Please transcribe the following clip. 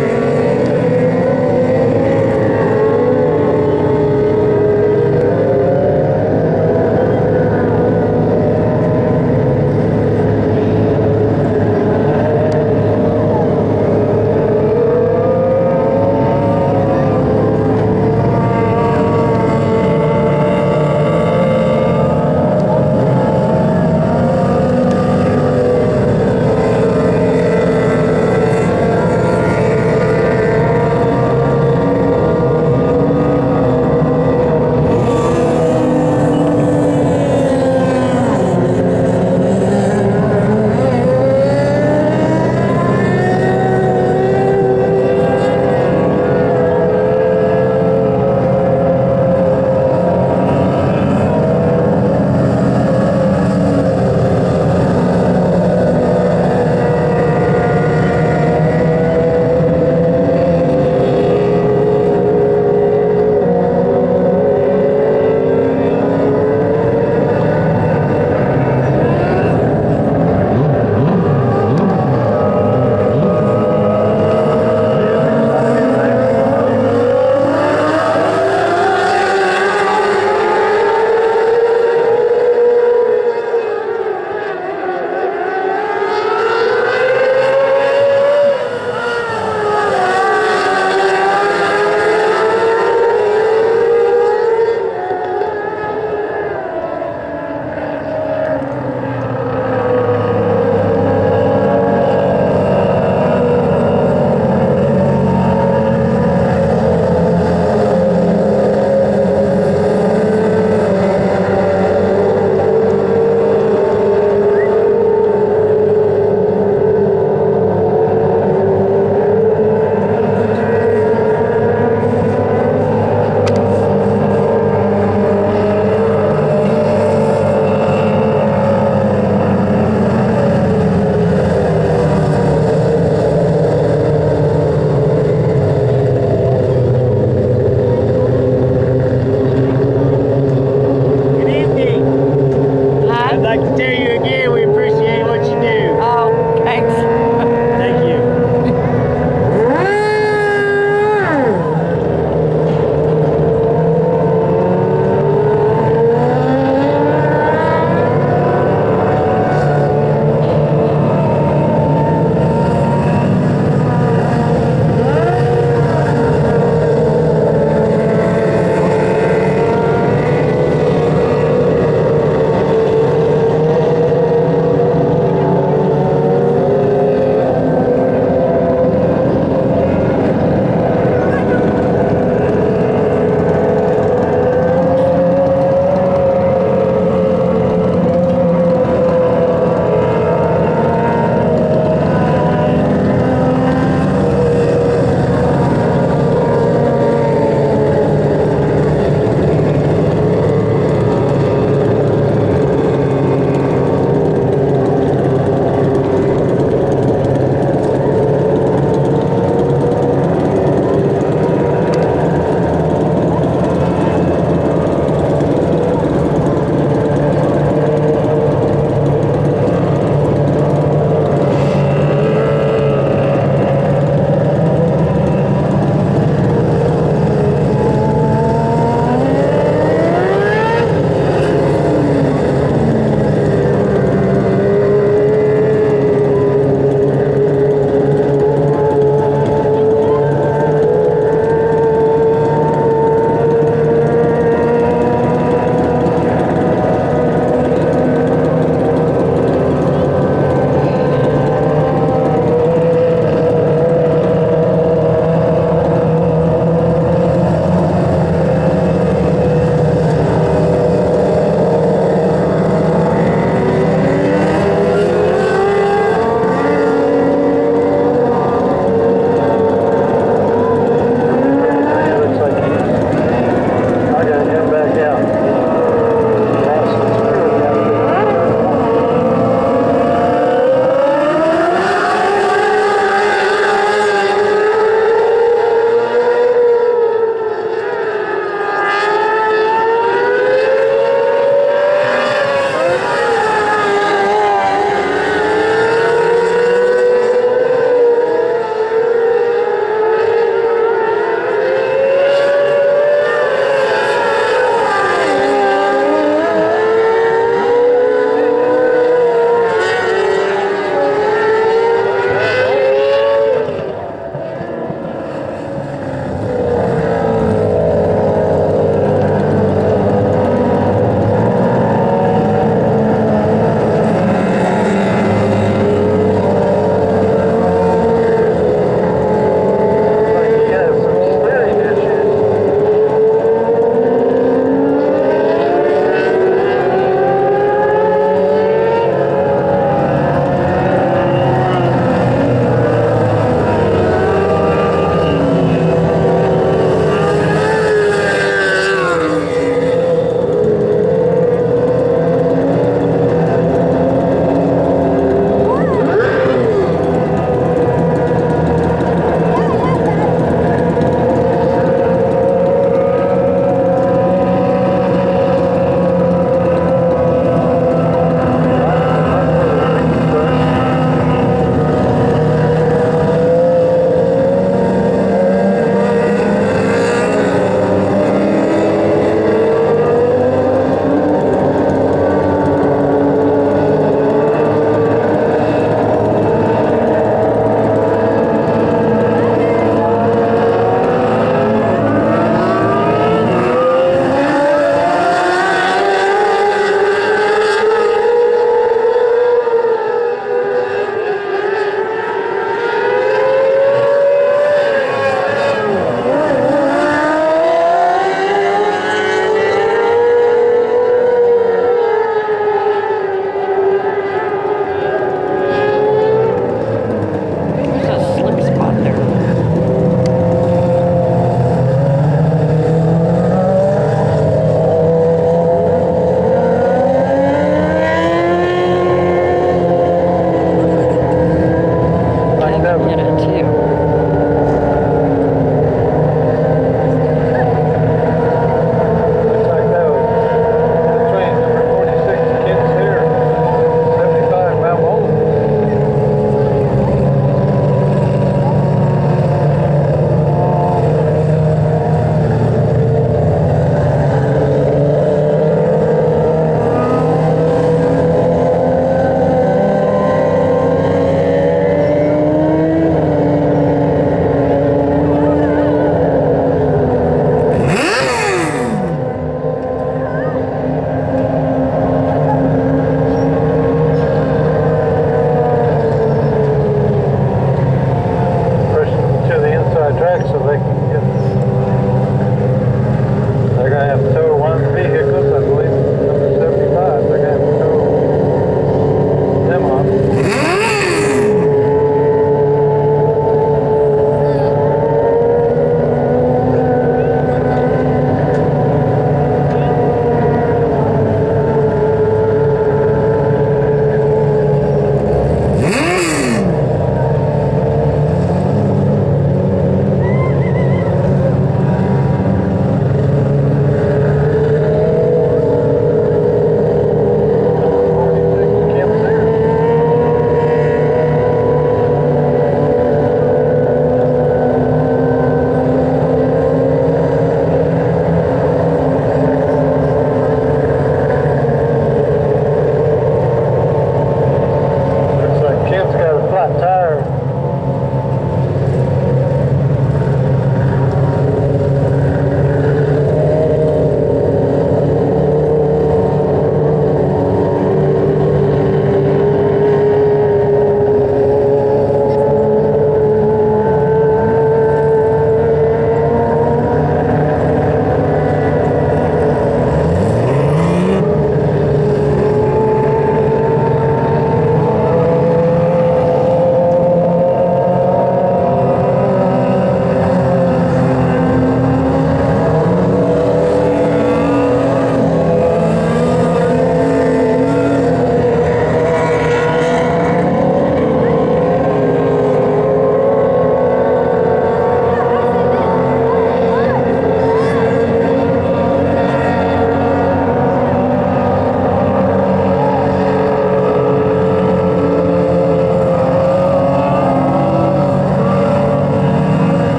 you